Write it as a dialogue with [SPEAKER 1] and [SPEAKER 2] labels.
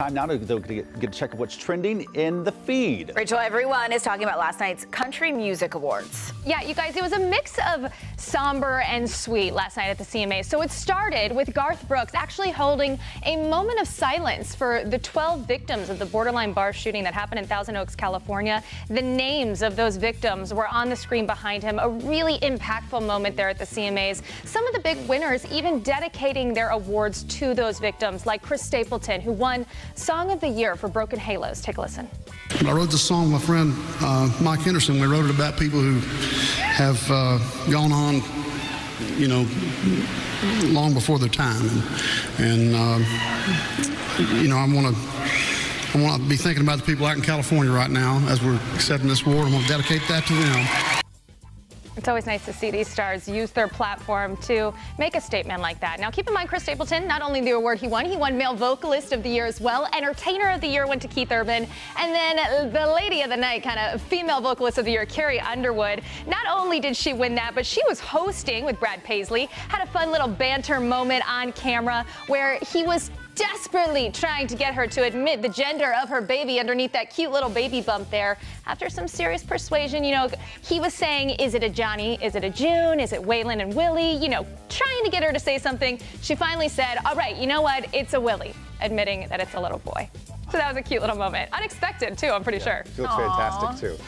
[SPEAKER 1] Time now to get, get a check of what's trending in the feed.
[SPEAKER 2] Rachel, everyone is talking about last night's Country Music Awards.
[SPEAKER 3] Yeah, you guys, it was a mix of somber and sweet last night at the CMA. So it started with Garth Brooks actually holding a moment of silence for the 12 victims of the borderline bar shooting that happened in Thousand Oaks, California. The names of those victims were on the screen behind him. A really impactful moment there at the CMAs. Some of the big winners even dedicating their awards to those victims, like Chris Stapleton, who won Song of the Year for Broken Halos. Take a listen.
[SPEAKER 4] I wrote this song with my friend uh, Mike Henderson. We wrote it about people who have uh, gone on, you know, long before their time. And, and uh, you know, I want to. I want to be thinking about the people out in California right now as we're accepting this award. I'm going to dedicate that to them.
[SPEAKER 3] It's always nice to see these stars use their platform to make a statement like that. Now, keep in mind, Chris Stapleton, not only the award he won, he won Male Vocalist of the Year as well. Entertainer of the Year went to Keith Urban. And then the Lady of the Night, kind of Female Vocalist of the Year, Carrie Underwood. Not only did she win that, but she was hosting with Brad Paisley. Had a fun little banter moment on camera where he was desperately trying to get her to admit the gender of her baby underneath that cute little baby bump there. After some serious persuasion, you know, he was saying, is it a Johnny? Is it a June? Is it Waylon and Willie? You know, trying to get her to say something. She finally said, all right, you know what? It's a Willie, admitting that it's a little boy. So that was a cute little moment. Unexpected, too, I'm pretty yeah, sure.
[SPEAKER 5] She looks Aww. fantastic, too.